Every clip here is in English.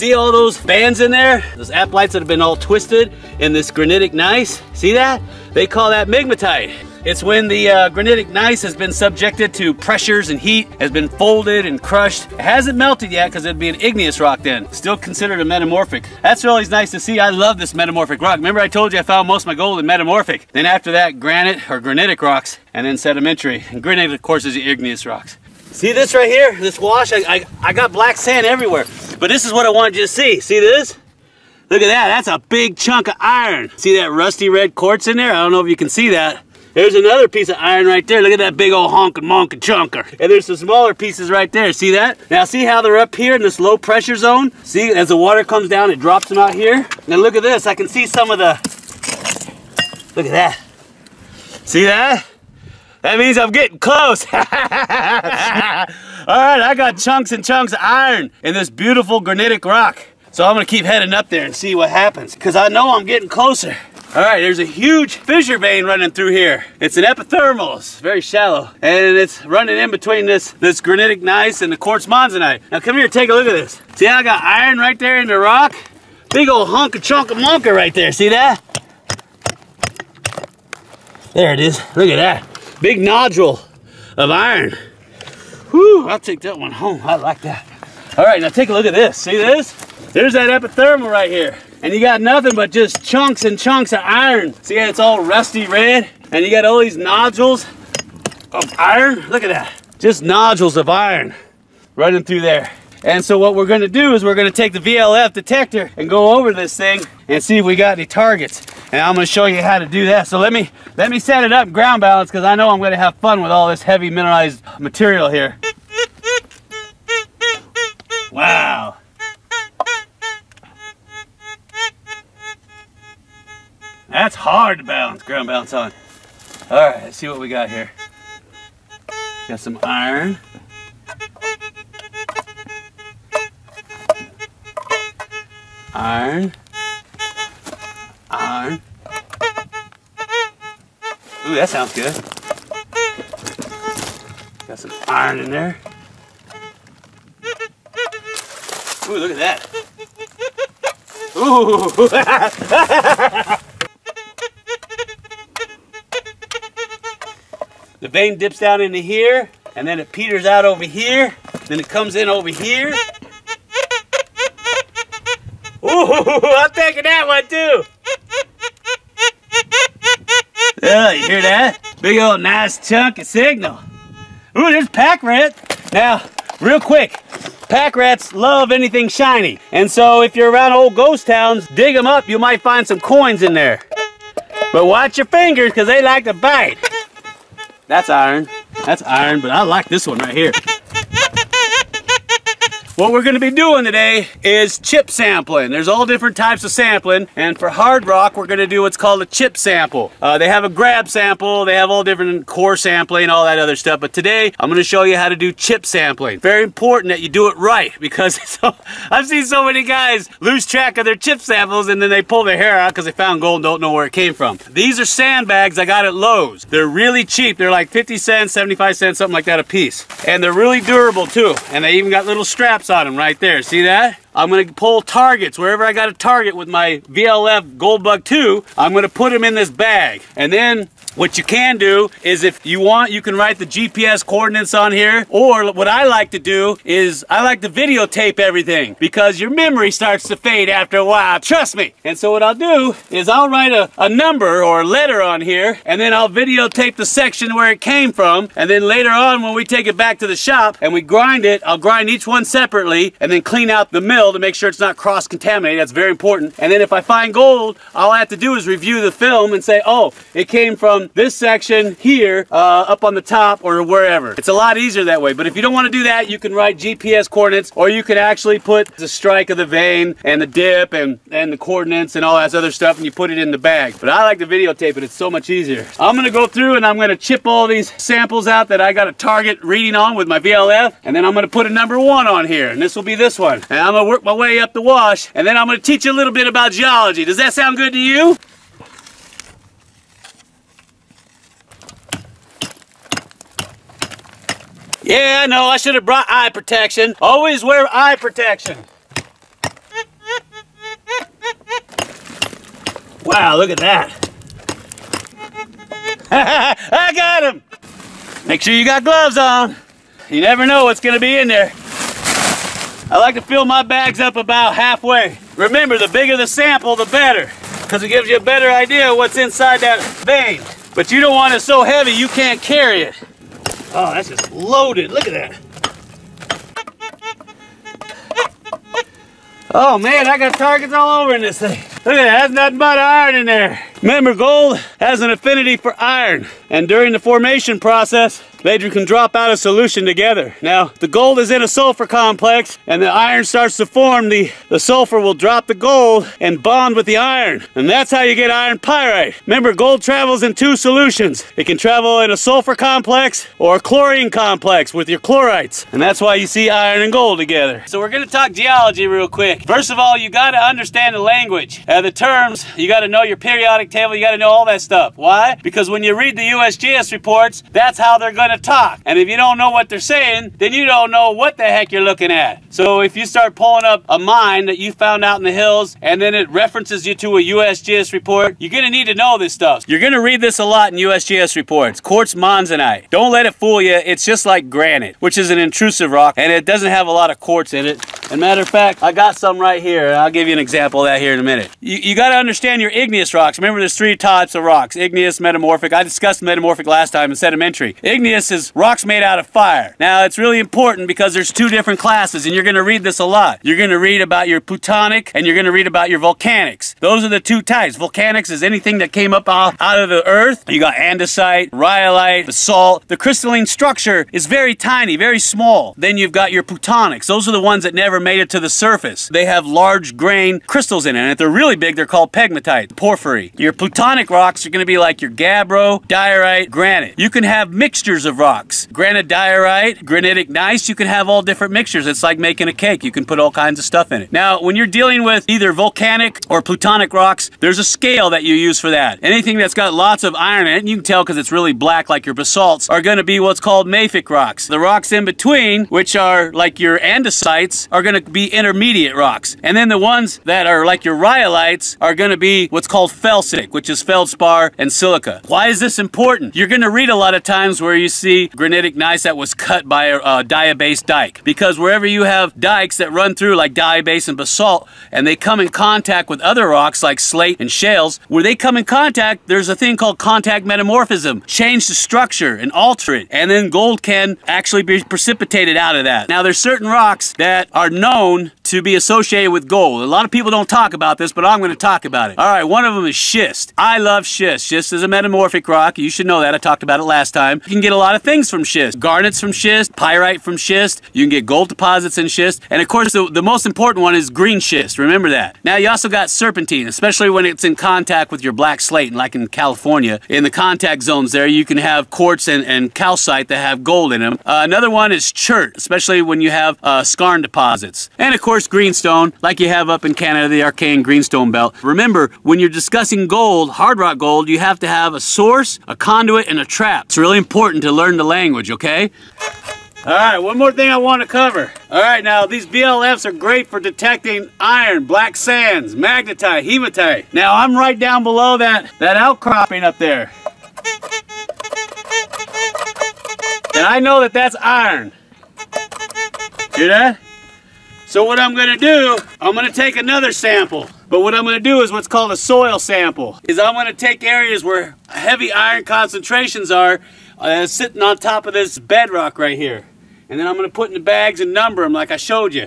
See all those bands in there? Those aplites that have been all twisted in this granitic gneiss? See that? They call that migmatite. It's when the uh, granitic gneiss has been subjected to pressures and heat, has been folded and crushed. It hasn't melted yet because it'd be an igneous rock then. Still considered a metamorphic. That's always nice to see. I love this metamorphic rock. Remember I told you I found most of my gold in metamorphic. Then after that, granite or granitic rocks, and then sedimentary. And granite, of course, is the igneous rocks. See this right here? This wash? I, I, I got black sand everywhere. But this is what I wanted you to see. See this? Look at that. That's a big chunk of iron. See that rusty red quartz in there? I don't know if you can see that. There's another piece of iron right there. Look at that big old honkin' monkin' chunker. And there's some smaller pieces right there. See that? Now see how they're up here in this low pressure zone? See, as the water comes down, it drops them out here. Now look at this. I can see some of the, look at that. See that? That means I'm getting close. All right, I got chunks and chunks of iron in this beautiful granitic rock. So I'm gonna keep heading up there and see what happens because I know I'm getting closer. All right, there's a huge fissure vein running through here. It's an epithermal, it's very shallow. And it's running in between this, this granitic gneiss and the quartz monzonite. Now come here, take a look at this. See how I got iron right there in the rock? Big old hunk of chunk of monka right there, see that? There it is, look at that. Big nodule of iron. Whew, I'll take that one home, I like that. All right, now take a look at this, see this? There's that epithermal right here. And you got nothing but just chunks and chunks of iron. See how it's all rusty red? And you got all these nodules of iron. Look at that. Just nodules of iron running through there. And so what we're gonna do is we're gonna take the VLF detector and go over this thing and see if we got any targets. And I'm gonna show you how to do that. So let me let me set it up ground balance because I know I'm gonna have fun with all this heavy mineralized material here. Wow. That's hard to balance, ground balance on. All right, let's see what we got here. Got some iron. Iron. Iron. Ooh, that sounds good. Got some iron in there. Ooh, look at that. Ooh. The vein dips down into here, and then it peters out over here, then it comes in over here. Ooh, I'm taking that one too. Yeah, you hear that? Big old nice chunk of signal. Ooh, there's pack rat. Now, real quick, pack rats love anything shiny. And so if you're around old ghost towns, dig them up, you might find some coins in there. But watch your fingers, because they like to bite. That's iron. That's iron, but I like this one right here. What we're gonna be doing today is chip sampling. There's all different types of sampling, and for hard rock, we're gonna do what's called a chip sample. Uh, they have a grab sample, they have all different core sampling, all that other stuff, but today, I'm gonna show you how to do chip sampling. Very important that you do it right, because so, I've seen so many guys lose track of their chip samples, and then they pull their hair out because they found gold and don't know where it came from. These are sandbags I got at Lowe's. They're really cheap. They're like 50 cents, 75 cents, something like that a piece. And they're really durable too, and they even got little straps on them right there. See that? I'm gonna pull targets wherever I got a target with my VLF Goldbug 2. I'm gonna put them in this bag. And then what you can do is if you want, you can write the GPS coordinates on here. Or what I like to do is I like to videotape everything because your memory starts to fade after a while. Trust me. And so what I'll do is I'll write a, a number or a letter on here and then I'll videotape the section where it came from. And then later on when we take it back to the shop and we grind it, I'll grind each one separately and then clean out the mill to make sure it's not cross-contaminated. That's very important. And then if I find gold, all I have to do is review the film and say, oh, it came from this section here uh, up on the top or wherever. It's a lot easier that way. But if you don't want to do that, you can write GPS coordinates or you can actually put the strike of the vein and the dip and, and the coordinates and all that other stuff and you put it in the bag. But I like to videotape it. It's so much easier. I'm going to go through and I'm going to chip all these samples out that I got a target reading on with my VLF and then I'm going to put a number one on here and this will be this one. And I'm going to work my way up the wash and then I'm going to teach you a little bit about geology. Does that sound good to you? Yeah, I know, I should have brought eye protection. Always wear eye protection. Wow, look at that. I got him! Make sure you got gloves on. You never know what's gonna be in there. I like to fill my bags up about halfway. Remember, the bigger the sample, the better, because it gives you a better idea of what's inside that vein. But you don't want it so heavy you can't carry it. Oh, that's just loaded. Look at that. Oh man, I got targets all over in this thing. Look at that, that's nothing but iron in there. Remember, gold has an affinity for iron. And during the formation process, they can drop out a solution together. Now, the gold is in a sulfur complex and the iron starts to form. The, the sulfur will drop the gold and bond with the iron. And that's how you get iron pyrite. Remember, gold travels in two solutions. It can travel in a sulfur complex or a chlorine complex with your chlorites. And that's why you see iron and gold together. So we're gonna talk geology real quick. First of all, you gotta understand the language. Uh, the terms, you gotta know your periodic table, you gotta know all that stuff. Why? Because when you read the USGS reports, that's how they're gonna talk. And if you don't know what they're saying, then you don't know what the heck you're looking at. So if you start pulling up a mine that you found out in the hills and then it references you to a USGS report, you're gonna need to know this stuff. You're gonna read this a lot in USGS reports. Quartz monzonite. Don't let it fool you. It's just like granite, which is an intrusive rock and it doesn't have a lot of quartz in it. And matter of fact, I got some right here. I'll give you an example of that here in a minute. You, you got to understand your igneous rocks. Remember, there's three types of rocks: igneous, metamorphic. I discussed metamorphic last time and sedimentary. Igneous is rocks made out of fire. Now, it's really important because there's two different classes, and you're going to read this a lot. You're going to read about your plutonic, and you're going to read about your volcanics. Those are the two types. Volcanics is anything that came up out of the earth. You got andesite, rhyolite, basalt. The crystalline structure is very tiny, very small. Then you've got your plutonics. Those are the ones that made it to the surface. They have large grain crystals in it. And if they're really big, they're called pegmatite, porphyry. Your plutonic rocks are going to be like your gabbro, diorite, granite. You can have mixtures of rocks. Granite diorite, granitic gneiss, you can have all different mixtures. It's like making a cake. You can put all kinds of stuff in it. Now, when you're dealing with either volcanic or plutonic rocks, there's a scale that you use for that. Anything that's got lots of iron in it, and you can tell because it's really black like your basalts, are going to be what's called mafic rocks. The rocks in between, which are like your andesites, are going to be intermediate rocks. And then the ones that are like your rhyolites are going to be what's called felsic, which is feldspar and silica. Why is this important? You're going to read a lot of times where you see granitic gneiss that was cut by a, a diabase dike. Because wherever you have dikes that run through like diabase and basalt, and they come in contact with other rocks like slate and shales, where they come in contact, there's a thing called contact metamorphism. Change the structure and alter it. And then gold can actually be precipitated out of that. Now there's certain rocks that are known to be associated with gold. A lot of people don't talk about this, but I'm going to talk about it. All right, one of them is schist. I love schist. Schist is a metamorphic rock. You should know that. I talked about it last time. You can get a lot of things from schist. Garnets from schist, pyrite from schist. You can get gold deposits in schist. And of course, the, the most important one is green schist. Remember that. Now, you also got serpentine, especially when it's in contact with your black slate, like in California. In the contact zones there, you can have quartz and, and calcite that have gold in them. Uh, another one is chert, especially when you have uh, skarn deposits. And of course, greenstone, like you have up in Canada, the Archean greenstone belt. Remember, when you're discussing gold, hard rock gold, you have to have a source, a conduit, and a trap. It's really important to learn the language, okay? All right, one more thing I want to cover. All right, now these VLFs are great for detecting iron, black sands, magnetite, hematite. Now I'm right down below that, that outcropping up there. And I know that that's iron. Hear that? So what I'm gonna do, I'm gonna take another sample. But what I'm gonna do is what's called a soil sample. Is I'm gonna take areas where heavy iron concentrations are uh, sitting on top of this bedrock right here. And then I'm gonna put in the bags and number them like I showed you.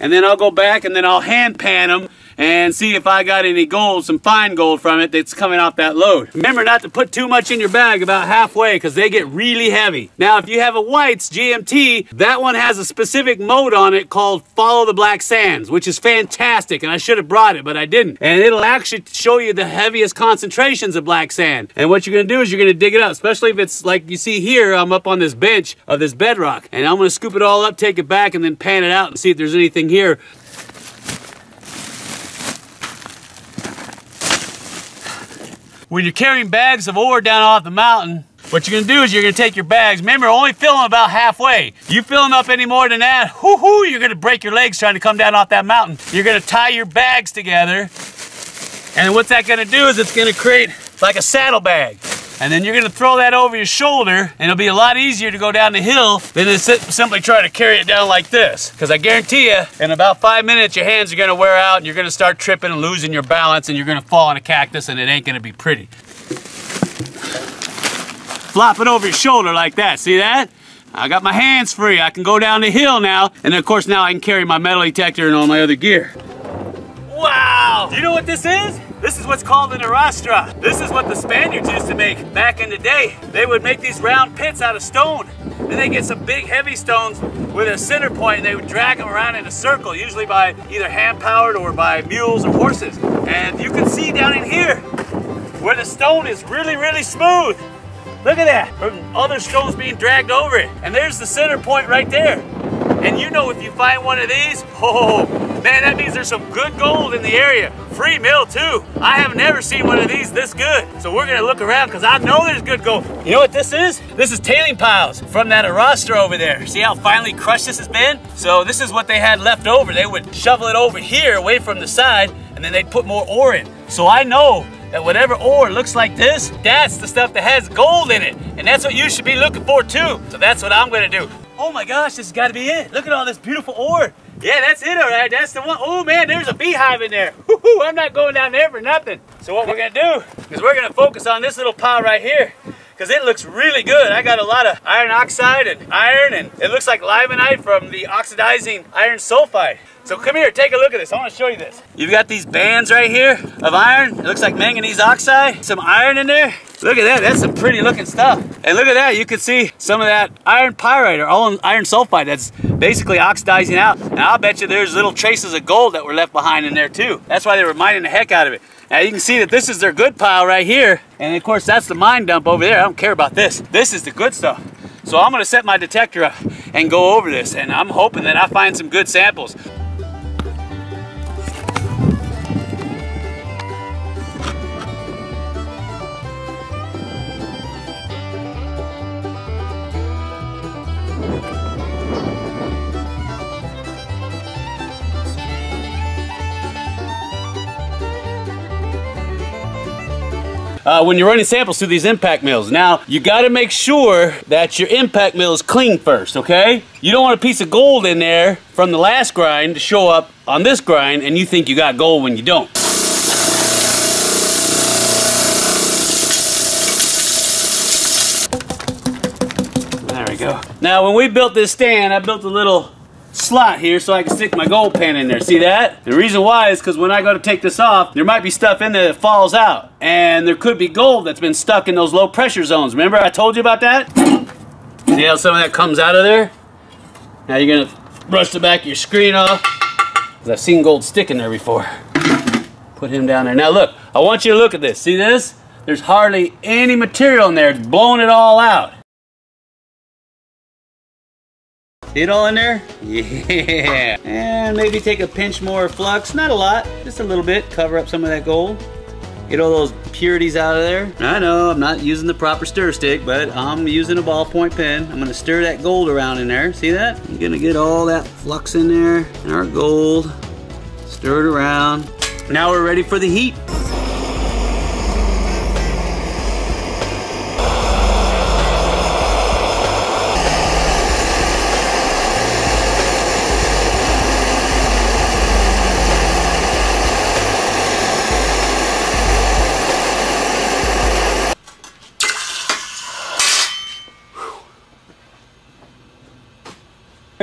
And then I'll go back and then I'll hand pan them and see if I got any gold, some fine gold from it that's coming off that lode. Remember not to put too much in your bag about halfway because they get really heavy. Now if you have a White's GMT, that one has a specific mode on it called Follow the Black Sands, which is fantastic and I should have brought it, but I didn't. And it'll actually show you the heaviest concentrations of black sand. And what you're gonna do is you're gonna dig it up, especially if it's like you see here, I'm up on this bench of this bedrock. And I'm gonna scoop it all up, take it back, and then pan it out and see if there's anything here when you're carrying bags of ore down off the mountain, what you're gonna do is you're gonna take your bags. Remember, only fill them about halfway. You fill them up any more than that, whoo hoo, you're gonna break your legs trying to come down off that mountain. You're gonna tie your bags together And what's that gonna do is it's gonna create like a saddlebag. And then you're gonna throw that over your shoulder and it'll be a lot easier to go down the hill than to simply try to carry it down like this. Because I guarantee you, in about five minutes, your hands are gonna wear out and you're gonna start tripping and losing your balance and you're gonna fall on a cactus and it ain't gonna be pretty. Flop it over your shoulder like that, see that? I got my hands free. I can go down the hill now. And of course now I can carry my metal detector and all my other gear. Wow! Do you know what this is? This is what's called an arrastra. This is what the Spaniards used to make back in the day. They would make these round pits out of stone. Then they get some big heavy stones with a center point and they would drag them around in a circle, usually by either hand powered or by mules or horses. And you can see down in here where the stone is really, really smooth. Look at that, from other stones being dragged over it. And there's the center point right there. And you know if you find one of these, oh, man, that means there's some good gold in the area. Free mill too. I have never seen one of these this good. So we're gonna look around because I know there's good gold. You know what this is? This is tailing piles from that arrastra over there. See how finely crushed this has been? So this is what they had left over. They would shovel it over here away from the side and then they'd put more ore in. So I know that whatever ore looks like this, that's the stuff that has gold in it. And that's what you should be looking for too. So that's what I'm gonna do. Oh my gosh, this has gotta be it. Look at all this beautiful ore. Yeah, that's it, all right. That's the one. Oh man, there's a beehive in there. I'm not going down there for nothing. So what we're gonna do is we're gonna focus on this little pile right here because it looks really good. I got a lot of iron oxide and iron and it looks like limonite from the oxidizing iron sulfide. So come here, take a look at this. I want to show you this. You've got these bands right here of iron. It looks like manganese oxide. Some iron in there. Look at that, that's some pretty looking stuff. And look at that, you can see some of that iron pyrite or iron sulfide that's basically oxidizing out. And I'll bet you there's little traces of gold that were left behind in there too. That's why they were mining the heck out of it. Now you can see that this is their good pile right here. And of course that's the mine dump over there. I don't care about this. This is the good stuff. So I'm gonna set my detector up and go over this. And I'm hoping that I find some good samples. Uh, when you're running samples through these impact mills. Now, you gotta make sure that your impact mill is clean first, okay? You don't want a piece of gold in there from the last grind to show up on this grind and you think you got gold when you don't. There we go. Now, when we built this stand, I built a little slot here so I can stick my gold pan in there. See that? The reason why is because when I go to take this off, there might be stuff in there that falls out. And there could be gold that's been stuck in those low pressure zones. Remember I told you about that? See how some of that comes out of there? Now you're to brush the back of your screen off. Because I've seen gold stick in there before. Put him down there. Now look, I want you to look at this. See this? There's hardly any material in there. It's blowing it all out. See it all in there? Yeah. And maybe take a pinch more flux. Not a lot, just a little bit. Cover up some of that gold. Get all those purities out of there. I know I'm not using the proper stir stick, but I'm using a ballpoint pen. I'm gonna stir that gold around in there. See that? I'm gonna get all that flux in there and our gold. Stir it around. Now we're ready for the heat.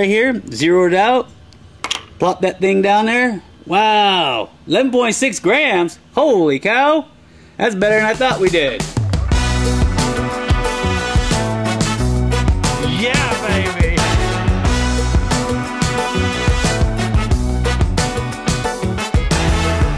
Right here, zero it out, plop that thing down there. Wow, 11.6 grams. Holy cow, that's better than I thought we did.